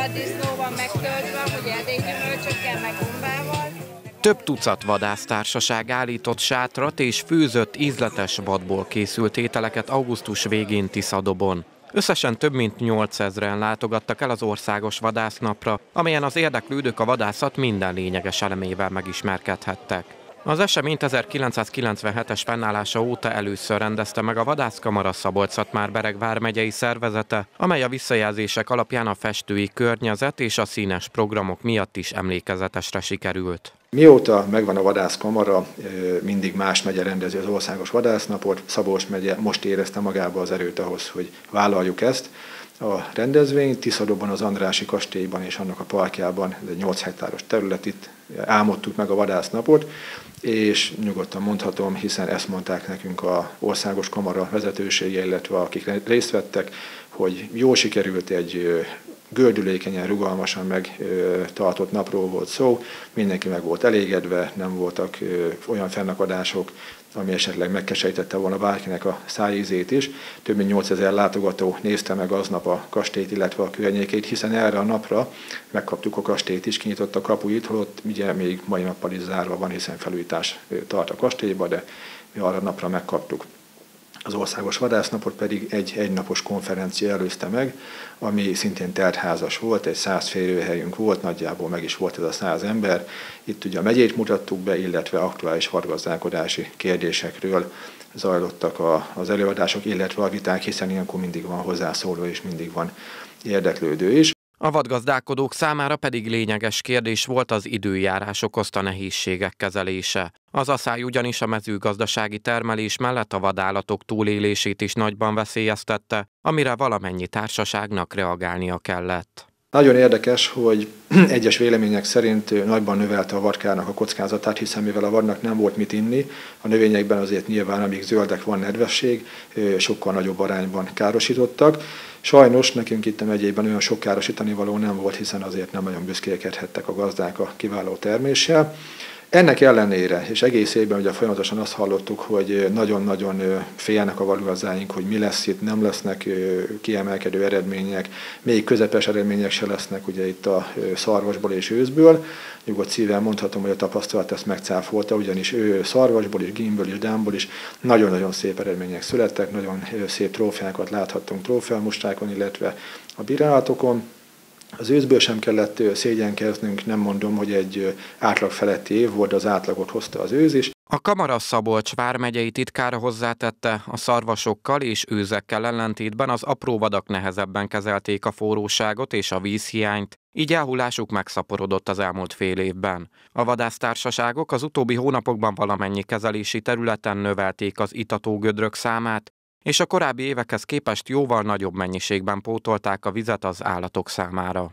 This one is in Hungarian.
vaddisznó megtöltve, hogy erdélygyümölcsökkel, meg gombával. Több tucat vadásztársaság állított sátrat és főzött ízletes vadból készült ételeket augusztus végén Tiszadobon. Összesen több mint 8000-en látogattak el az országos vadásznapra, amelyen az érdeklődők a vadászat minden lényeges elemével megismerkedhettek. Az eseményt 1997-es fennállása óta először rendezte meg a Vadászkamara szabolcs már Bereg vármegyei szervezete, amely a visszajelzések alapján a festői környezet és a színes programok miatt is emlékezetesre sikerült. Mióta megvan a vadászkamara, mindig más megye rendezi az országos vadásznapot, Szabolcs megye most érezte magába az erőt ahhoz, hogy vállaljuk ezt. A rendezvény Tiszadóban, az Andrási kastélyban és annak a parkjában, ez egy 8 hektáros terület, itt álmodtuk meg a vadásznapot, és nyugodtan mondhatom, hiszen ezt mondták nekünk a országos kamara vezetősége, illetve akik részt vettek, hogy jól sikerült egy gördülékenyen, rugalmasan megtartott napról volt szó, mindenki meg volt elégedve, nem voltak olyan fennakadások, ami esetleg megkesejtette volna bárkinek a szájízét is. Több mint 8000 látogató nézte meg aznap a kastélyt, illetve a környékét, hiszen erre a napra megkaptuk a kastélyt is, kinyitott a kapuit, holott ugye még mai nappal is zárva van, hiszen felújítás tart a kastélyba, de mi arra napra megkaptuk. Az országos vadásznapot pedig egy egynapos konferencia előzte meg, ami szintén tertházas volt, egy száz férőhelyünk volt, nagyjából meg is volt ez a száz ember. Itt ugye a megyét mutattuk be, illetve aktuális vadgazdálkodási kérdésekről zajlottak a, az előadások, illetve a viták, hiszen ilyenkor mindig van hozzászóló és mindig van érdeklődő is. A vadgazdálkodók számára pedig lényeges kérdés volt az időjárás okozta nehézségek kezelése. Az asszály ugyanis a mezőgazdasági termelés mellett a vadállatok túlélését is nagyban veszélyeztette, amire valamennyi társaságnak reagálnia kellett. Nagyon érdekes, hogy egyes vélemények szerint nagyban növelte a vadkárnak a kockázatát, hiszen mivel a vadnak nem volt mit inni, a növényekben azért nyilván, amíg zöldek van nedvesség, sokkal nagyobb arányban károsítottak. Sajnos nekünk itt a megyében olyan sok károsítani való nem volt, hiszen azért nem nagyon büszkélkedhettek a gazdák a kiváló terméssel. Ennek ellenére, és egész évben ugye folyamatosan azt hallottuk, hogy nagyon-nagyon félnek a valugazdáink, hogy mi lesz itt, nem lesznek kiemelkedő eredmények, még közepes eredmények se lesznek ugye itt a szarvasból és őszből. Nyugodt szívvel mondhatom, hogy a tapasztalat ezt megcáfolta, ugyanis ő szarvasból is, gimből is, dámból is nagyon-nagyon szép eredmények születtek, nagyon szép trófeákat láthattunk trófeamustrákon, illetve a bírálatokon. Az őszből sem kellett szégyenkeznünk, nem mondom, hogy egy átlag feletti év volt, az átlagot hozta az őz is. A Kamara Szabolcs vármegyei titkára hozzátette, a szarvasokkal és őzekkel ellentétben az apró vadak nehezebben kezelték a forróságot és a vízhiányt, így elhullásuk megszaporodott az elmúlt fél évben. A vadásztársaságok az utóbbi hónapokban valamennyi kezelési területen növelték az itatógödrök számát, és a korábbi évekhez képest jóval nagyobb mennyiségben pótolták a vizet az állatok számára.